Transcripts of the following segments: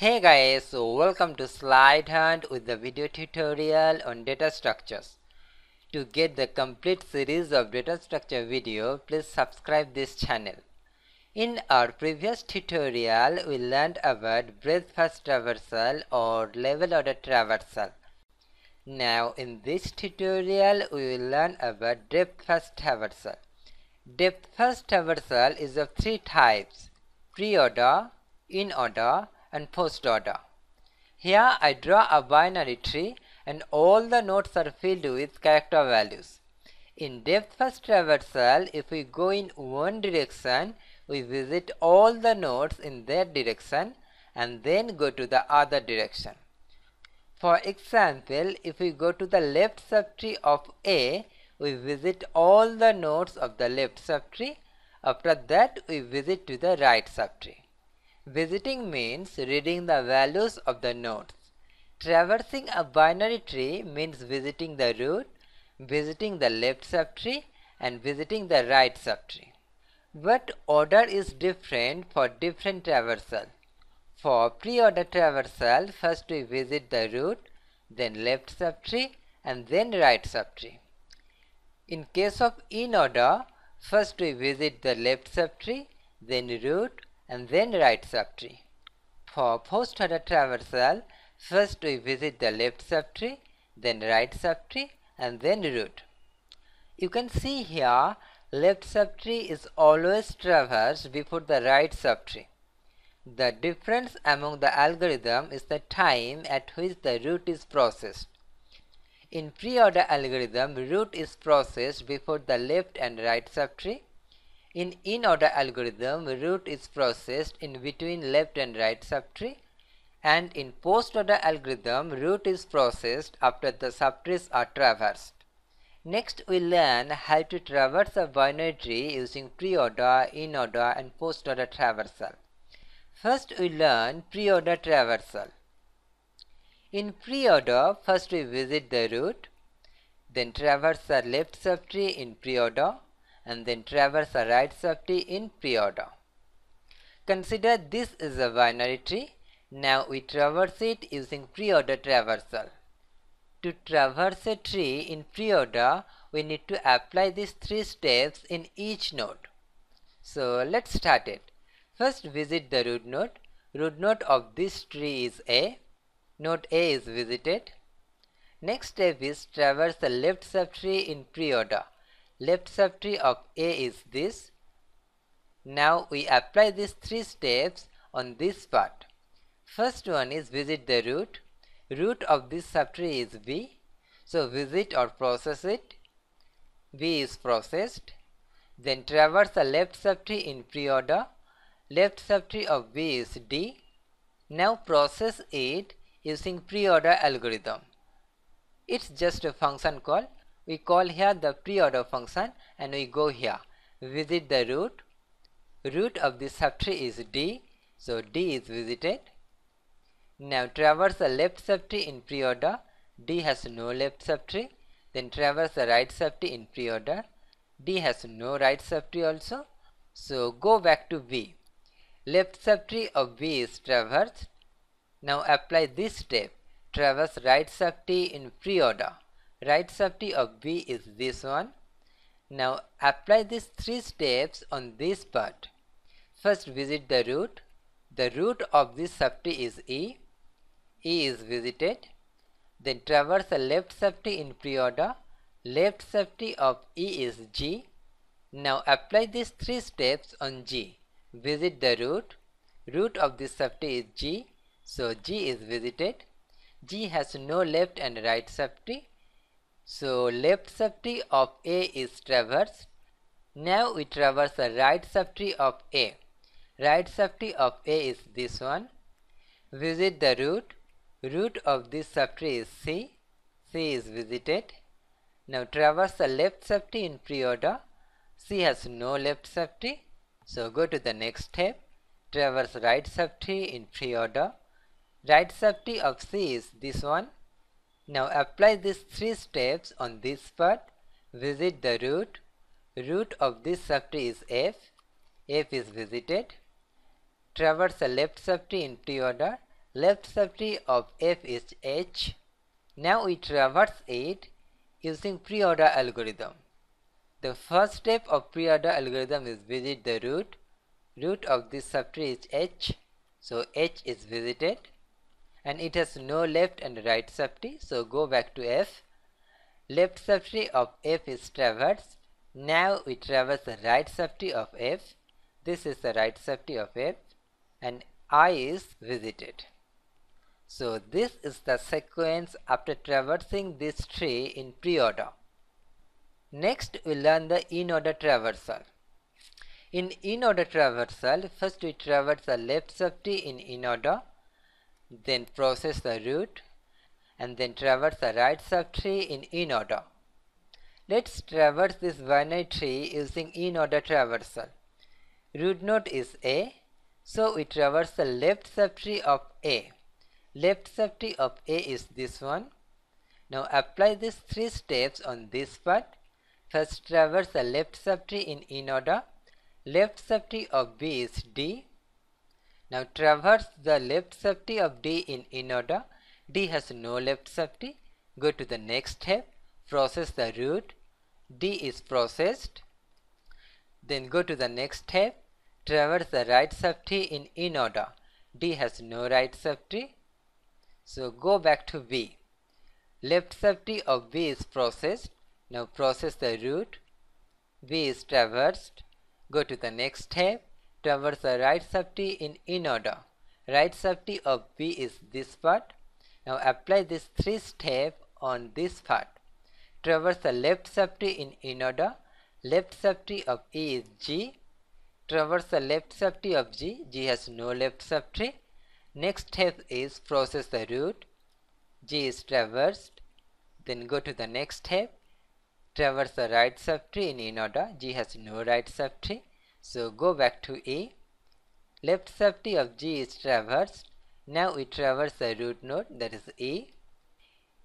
Hey guys, welcome to Slide Hunt with the video tutorial on data structures. To get the complete series of data structure video, please subscribe this channel. In our previous tutorial, we learned about breadth first traversal or level order traversal. Now in this tutorial, we will learn about depth first traversal. Depth first traversal is of three types, pre-order, in-order and post order. Here I draw a binary tree and all the nodes are filled with character values. In depth first traversal, if we go in one direction, we visit all the nodes in that direction and then go to the other direction. For example, if we go to the left subtree of A, we visit all the nodes of the left subtree. After that, we visit to the right subtree. Visiting means reading the values of the nodes. Traversing a binary tree means visiting the root, visiting the left subtree and visiting the right subtree. But order is different for different traversal. For pre-order traversal, first we visit the root, then left subtree and then right subtree. In case of in-order, first we visit the left subtree, then root and then right subtree. For post-order traversal, first we visit the left subtree, then right subtree and then root. You can see here left subtree is always traversed before the right subtree. The difference among the algorithm is the time at which the root is processed. In pre-order algorithm, root is processed before the left and right subtree in in-order algorithm, root is processed in between left and right subtree and in post-order algorithm, root is processed after the subtrees are traversed. Next, we learn how to traverse a binary tree using pre-order, in-order and post-order traversal. First, we learn pre-order traversal. In pre-order, first we visit the root, then traverse the left subtree in pre-order, and then traverse a right subtree in pre-order. Consider this is a binary tree. Now we traverse it using pre-order traversal. To traverse a tree in pre-order, we need to apply these three steps in each node. So let's start it. First visit the root node. Root node of this tree is A. Node A is visited. Next step is traverse the left subtree in pre-order left subtree of A is this. Now we apply these three steps on this part. First one is visit the root. Root of this subtree is B. So visit or process it. B is processed. Then traverse the left subtree in pre-order. Left subtree of B is D. Now process it using pre-order algorithm. It's just a function call we call here the pre-order function and we go here. Visit the root. Root of this subtree is d. So d is visited. Now traverse the left subtree in pre-order. D has no left subtree then traverse the right subtree in pre-order. D has no right subtree also. So go back to b. Left subtree of b is traversed. Now apply this step. Traverse right subtree in pre-order right subtree of B is this one. Now apply these three steps on this part. First visit the root. The root of this subtree is E. E is visited. Then traverse the left subtree in pre-order. Left subtree of E is G. Now apply these three steps on G. Visit the root. Root of this subtree is G. So G is visited. G has no left and right subtree. So left subtree of A is traversed. Now we traverse the right subtree of A. Right subtree of A is this one. Visit the root. Root of this subtree is C. C is visited. Now traverse the left subtree in pre-order. C has no left subtree. So go to the next step. Traverse right subtree in pre-order. Right subtree of C is this one. Now apply these three steps on this part. Visit the root. Root of this subtree is f. f is visited. Traverse the left subtree in pre-order. left subtree of f is h. Now we traverse it using pre-order algorithm. The first step of pre-order algorithm is visit the root. Root of this subtree is h, so h is visited and it has no left and right subtree, so go back to f. Left subtree of f is traversed. Now we traverse the right subtree of f. This is the right subtree of f and i is visited. So this is the sequence after traversing this tree in pre-order. Next we learn the in-order traversal. In in-order traversal, first we traverse the left subtree in in-order, then process the root, and then traverse the right subtree in in-order. Let's traverse this binary tree using in-order traversal. Root node is A, so we traverse the left subtree of A left subtree of A is this one. Now apply these three steps on this part. First traverse the left subtree in in order. Left subtree of B is D. Now traverse the left subtree of D in in order. D has no left subtree. Go to the next step. Process the root. D is processed. Then go to the next step. Traverse the right subtree in in order. D has no right subtree. So go back to B. Left subtree of B is processed. Now process the root. B is traversed. Go to the next step. Traverse the right subtree in in order. Right subtree of B is this part. Now apply this three step on this part. Traverse the left subtree in in order. Left subtree of E is G. Traverse the left subtree of G. G has no left subtree. Next step is process the root. G is traversed. Then go to the next step. Traverse the right subtree in in order. G has no right subtree. So go back to A. Left subtree of G is traversed. Now we traverse the root node that is A.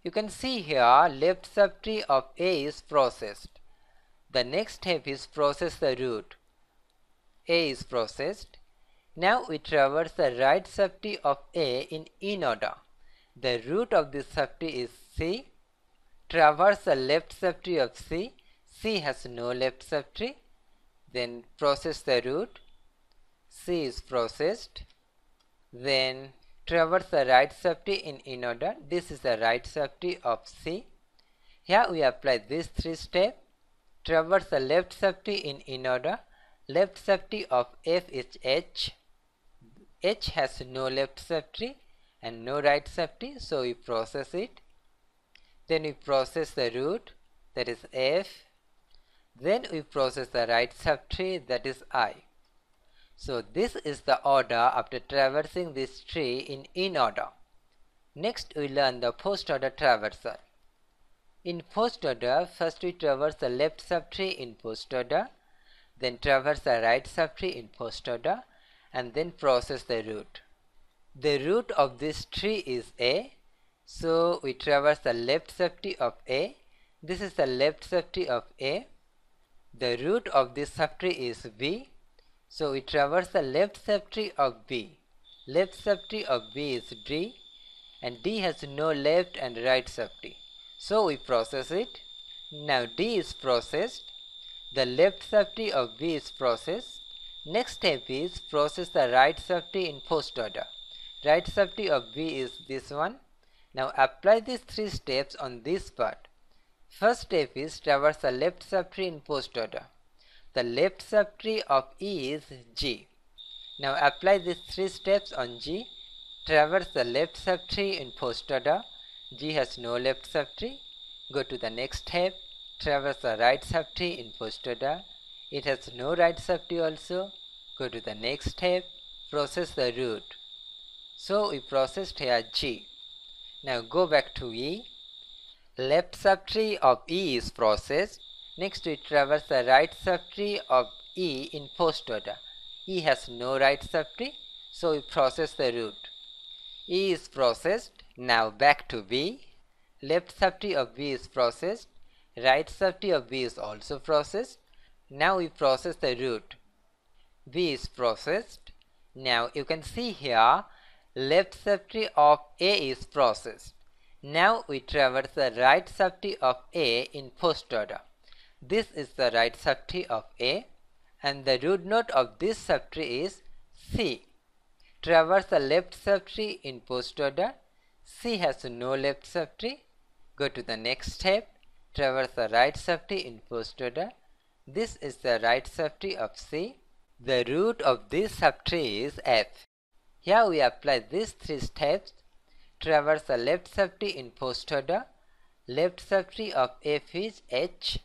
You can see here left subtree of A is processed. The next step is process the root. A is processed. Now we traverse the right subtree of A in in order. The root of this subtree is C. Traverse the left subtree of C. C has no left subtree. Then process the root. C is processed. Then traverse the right subtree in in order. This is the right subtree of C. Here we apply these three steps. Traverse the left subtree in in order. Left subtree of F is H. H has no left subtree and no right subtree so we process it then we process the root that is F then we process the right subtree that is I so this is the order after traversing this tree in in order next we learn the post order traversal in post order first we traverse the left subtree in post order then traverse the right subtree in post order and then process the root. The root of this tree is A. So we traverse the left subtree of A. This is the left subtree of A. The root of this subtree is B. So we traverse the left subtree of B. Left subtree of B is D and D has no left and right subtree. So we process it. Now D is processed. The left subtree of B is processed Next step is process the right subtree in post order. Right subtree of B is this one. Now apply these three steps on this part. First step is traverse the left subtree in post order. The left subtree of E is G. Now apply these three steps on G. Traverse the left subtree in post order. G has no left subtree. Go to the next step. Traverse the right subtree in post order. It has no right subtree also. Go to the next step, process the root. So we processed here G. Now go back to E. Left subtree of E is processed. Next we traverse the right subtree of E in post order. E has no right subtree, so we process the root. E is processed. Now back to B. Left subtree of B is processed. Right subtree of B is also processed. Now we process the root. B is processed. Now you can see here left subtree of A is processed. Now we traverse the right subtree of A in post order. This is the right subtree of A and the root node of this subtree is C. Traverse the left subtree in post order. C has no left subtree. Go to the next step. Traverse the right subtree in post order. This is the right subtree of C. The root of this subtree is F. Here we apply these three steps. Traverse the left subtree in post order. Left subtree of F is H.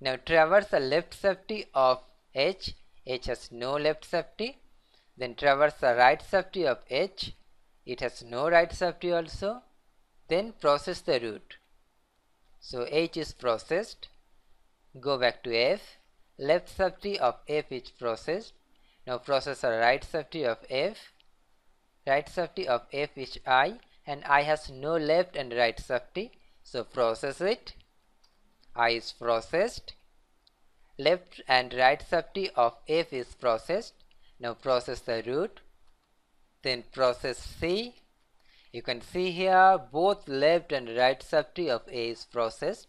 Now traverse the left subtree of H. H has no left subtree. Then traverse the right subtree of H. It has no right subtree also. Then process the root. So H is processed. Go back to F. Left subtree of F is processed. Now process the right subtree of F right subtree of f is i and i has no left and right subtree so process it. I is processed. Left and right subtree of f is processed. Now process the root. Then process c. You can see here both left and right subtree of a is processed.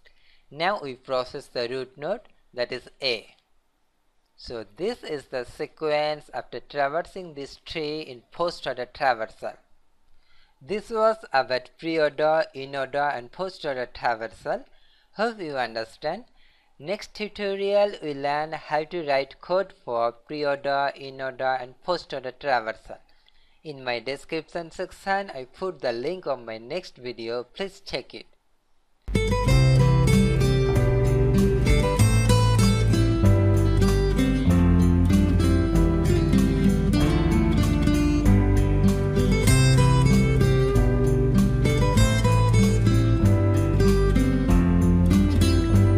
Now we process the root node that is a. So this is the sequence after traversing this tree in post-order traversal. This was about pre-order, in-order and post-order traversal. Hope you understand. Next tutorial we learn how to write code for pre-order, in-order and post-order traversal. In my description section I put the link of my next video. Please check it.